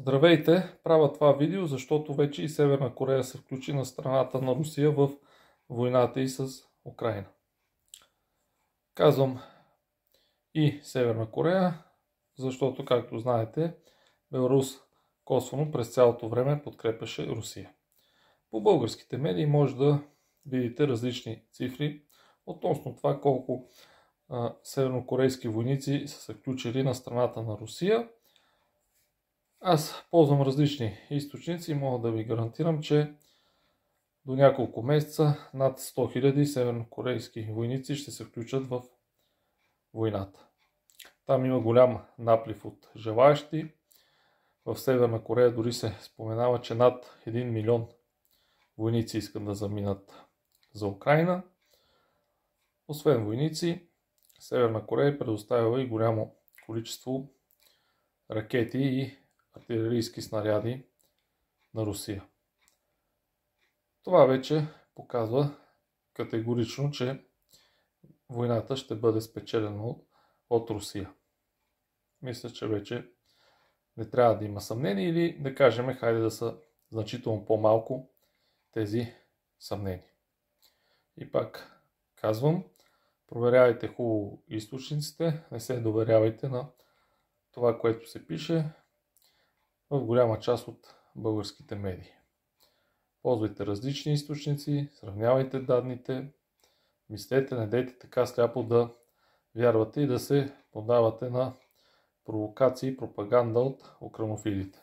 Здравейте! Правя това видео, защото вече и Северна Корея се включи на страната на Русия в войната и с Украина. Казвам и Северна Корея, защото, както знаете, Беларус косвено през цялото време подкрепяше Русия. По българските медии може да видите различни цифри относно това колко севернокорейски войници са се включили на страната на Русия – аз ползвам различни източници и мога да ви гарантирам, че до няколко месеца над 100 000 севернокорейски войници ще се включат в войната. Там има голям наплив от желаящи. В Северна Корея дори се споменава, че над 1 милион войници искат да заминат за Украина. Освен войници, Северна Корея предоставила и голямо количество ракети и артилерийски снаряди на Русия. Това вече показва категорично, че войната ще бъде спечелена от Русия. Мисля, че вече не трябва да има съмнение или да кажем, хайде да са значително по-малко тези съмнения. И пак казвам, проверявайте хубаво източниците, не се доверявайте на това, което се пише, в голяма част от българските медии. Ползвайте различни източници, сравнявайте данните, мислете, не дейте така сляпо да вярвате и да се подавате на провокации и пропаганда от укранофилите.